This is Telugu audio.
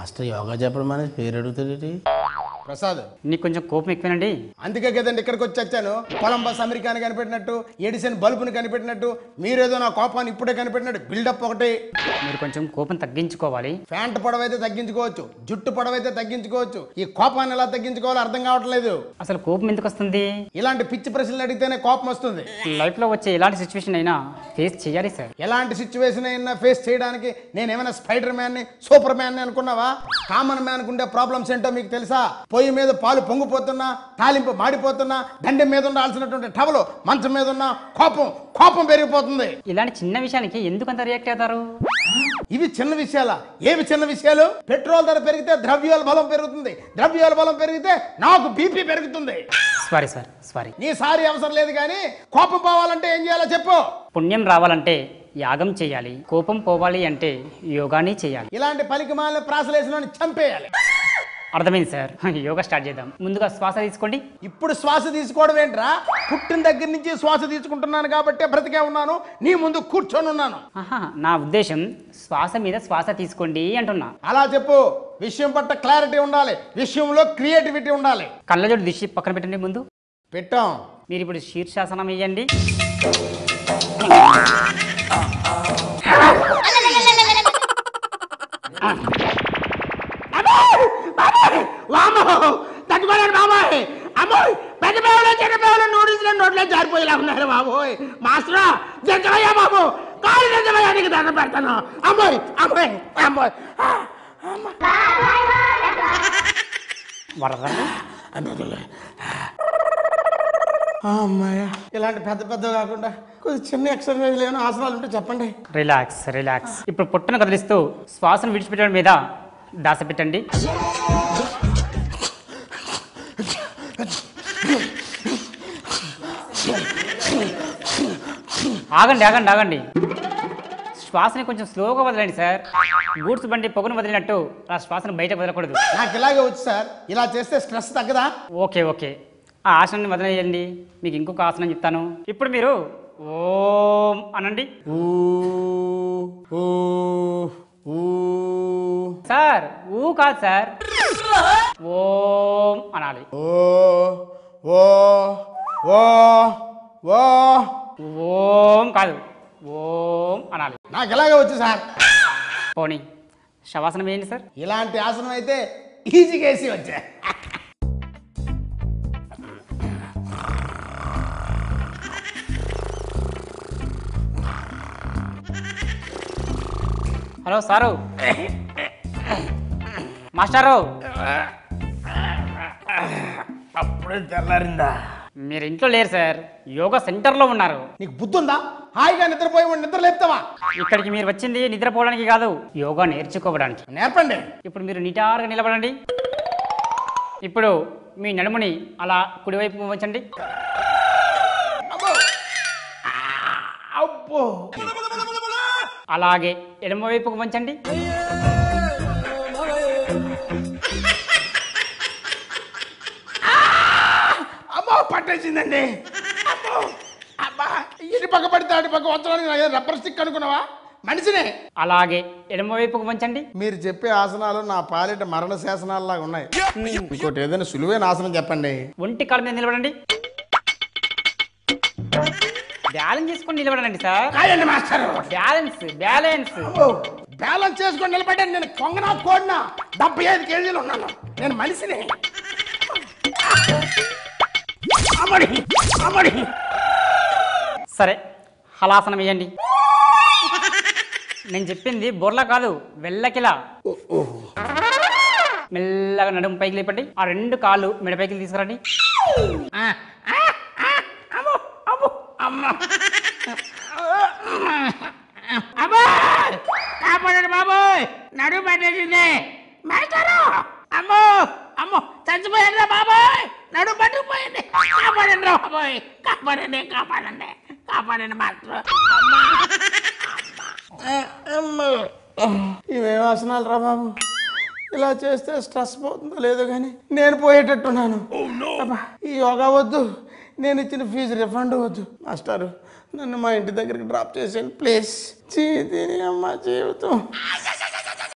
మాస్టర్ యోగా చెప్పడం అనేది పేరు అడుగుతాడు ప్రసాద్. నీకు కొంచెం కోపం ఎక్కువేనండి. అందుకే కదండి ఇక్కడికి వచ్చి వచ్చాను. కొలంబస్ అమెరికాని కనిపెట్టినట్టు ఎడిసన్ బల్బుని కనిపెట్టినట్టు మీరేదో నా కోపాన్ని ఇప్పుడే కనిపెట్టినట్టు బిల్డప్ ఒకటి. మీరు కొంచెం కోపం తగ్గించుకోవాలి. ప్యాంట్ పొడవైతే తగ్గించుకోవచ్చు జుట్టు పొడవైతే తగ్గించుకోవచ్చు. ఈ కోపాన్ని ఎలా తగ్గించుకోవాలో అర్థం కావట్లేదు అసలు కోపం ఎందుకు వస్తుంది? ఇలాంటి పిచ్చి ప్రశ్నలు అడిగితేనే కోపం వస్తుంది. లైఫ్లో వచ్చే ఎలాంటి సిచ్యువేషన్ అయినా ఫేస్ చేయాలి సార్. ఎలాంటి సిచ్యువేషన్ అయినా ఫేస్ చేయడానికి నేను ఏమైనా స్పైడర్ మ్యాన్ని సూపర్ మ్యాన్ని అనుకున్నావా కామన్ మ్యాన్ ఉండే ప్రాబ్లమ్స్ ఏంటో మీకు తెలుసా? పొయ్యి మీద పాలు పొంగిపోతున్నా తాలింపు మాడిపోతున్నా దండెం మీద ఉండాల్సినటువంటి టవలు మంచం మీద ఉన్న కోపం కోపం పెరిగిపోతుంది. ఇలాంటి చిన్న విషయానికి ఎందుకు అంత రియాక్ట్ అవుతారు? ఇవి చిన్న విషయాలా? ఏవి చిన్న విషయాలు? పెట్రోల్ ధర పెరిగితే ద్రవ్యోల బలం పెరుగుతుంది. ద్రవ్యోల బలం పెరిగితే నాకు బీపీ పెరుగుతుంది. సారీ సార్ సారీ నీ సారి అవసరం లేదు కానీ కోపం పోవాలంటే ఏం చేయాలో చెప్పు. పుణ్యం రావాలంటే యాగం చేయాలి కోపం పోవాలి అంటే యోగాని చేయాలి. ఇలాంటి పలికి మాలిన ప్రాసలేసిన చంపేయాలి. అర్థమైంది సార్. యోగా స్టార్ట్ చేద్దాం. ముందుగా శ్వాస తీసుకోండి. ఇప్పుడు శ్వాస తీసుకోవడం ఏంట్రా? పుట్టిన దగ్గర నుంచి శ్వాస తీసుకుంటున్నాను కాబట్టి బ్రతికే ఉన్నాను. నీ ముందు కూర్చొని ఉన్నాను. ఆహా నా ఉద్దేశం శ్వాస మీద శ్వాస తీసుకోండి అంటున్నా. అలా చెప్పు. విషయం పట్ల క్లారిటీ ఉండాలి. విషయంలో క్రియేటివిటీ ఉండాలి. కళ్ళజోడు దిశ పక్కన పెట్టండి ముందు. పెట్టాం. మీరు ఇప్పుడు శీర్షాసనం వేయండి వామో తట్టుకోలేడు బాబాయ్ అమ్మోయ్ పెద్ద పేవలో చిన్న పేవలో రోడ్లో జారిపోయేలా ఉన్నారు బాబోయ్. మాస్టరా జడ్జమయ్యా బాబు. కాలు జడ్జమయ్యా నీకు దండం పెడతాను. అమ్మోయ్ అమ్మోయ్ అమ్మోయ్. వరదండి అమ్మాయ ఇలాంటి పెద్ద పెద్ద కాకుండా కొద్దిగా చిన్న ఎక్సర్సైజ్ లేని ఆసనాలు ఉంటే చెప్పండి. Relax relax. ఇప్పుడు పొట్టును కదిలిస్తూ శ్వాసను విడిచిపెట్టడం మీద దాస పెట్టండి. ఆగండి ఆగండి ఆగండి. శ్వాసని కొంచెం స్లోగా వదలండి సార్. గూడ్స్ బండి పొగను వదిలినట్టు ఆ శ్వాసను బయటకు వదలకూడదు. నాకు ఇలాగే వచ్చు సార్. ఇలా చేస్తే స్ట్రెస్ తగ్గదా? Okay okay. ఆ ఆసనాన్ని వదిలేయండి. మీకు ఇంకొక ఆసనం చెప్తాను. ఇప్పుడు మీరు ఓం అనండి. సార్ ఊ కాదు సార్. ఓం అనాలి. ఓ ఓ ఓ ఓ. ఓం కాదు ఓం అనాలి. నాకు ఇలాగే వచ్చు సార్. పోనీ శవాసనం వేయండి సార్. ఇలాంటి ఆసనం అయితే ఈజీగా వేసి వచ్చా. Hello sir. మాస్టారు. అప్పుడే తెల్లారిందా? మీరు ఇంట్లో లేరు సార్. యోగా సెంటర్లో ఉన్నారు. నీకు బుద్ధి ఉందా హాయిగా నిద్రపోయి వాడిని నిద్ర లేపుతావా? ఇక్కడికి మీరు వచ్చింది నిద్రపోవడానికి కాదు యోగా నేర్చుకోవడానికి. నేర్పండి. ఇప్పుడు మీరు నిటారుగా నిలబడండి. ఇప్పుడు మీ నడుముని అలా కుడివైపు అబ్బో. అలాగే ఎడమ వైపుకు వంచండి. అమ్మో అబ్బా ఇటు పక్క పడితే అటు పక్క వచ్చడానికి నాకు ఏదో రబ్బర్ స్టిక్ అనుకున్నావా? మనిషినే. అలాగే ఎడమ వైపుకు వంచండి. మీరు చెప్పే ఆసనాలు నా పాలిట మరణ శాసనాల్లాగా ఉన్నాయి. ఇంకోటి ఏదైనా సులువైన ఆసనం చెప్పండి. ఒంటి కాళ్ళ మీద నిలబడండి. బ్యాలెన్స్ చేసుకొని నిలబడండి సార్. కాదండి మాస్టర్. Balance balance. బ్యాలెన్స్ చేసుకొని నిలబడ్డాను. నేను కొంగనా కోడినా డెబ్బై ఐదు కేజీలు ఉన్నాను. నేను మనిషిని. సరే హలాసనం వేయండి. నేను చెప్పింది బొర్ల కాదు వెళ్ళకిలా మెల్లగా నడుము పైకి లేపండి. ఆ రెండు కాళ్ళు మెడ పైకి తీసుకురండి. కాపాడండి బాబోయ్. నడుము పట్టేసింది. అమ్మో. అమ్మో చచ్చిపోయాడు బాబోయ్. నడు పట్టుకుపోయింది. కాపాడండి రా బాబోయ్. కాపాడండి కాపాడండి. కాపాడండి మాస్టర్. ఇవేం ఆసనాలు రా బాబు. ఇలా చేస్తే స్ట్రెస్ పోతుందో లేదో కానీ నేను పోయేటట్టున్నాను. ఈ యోగా వద్దు. నేను ఇచ్చిన ఫీజు రిఫండ్ వద్దు. మాస్టారు నన్ను మా ఇంటి దగ్గరికి డ్రాప్ చేసేయండి ప్లీజ్. చీ దీని అమ్మ జీవితం.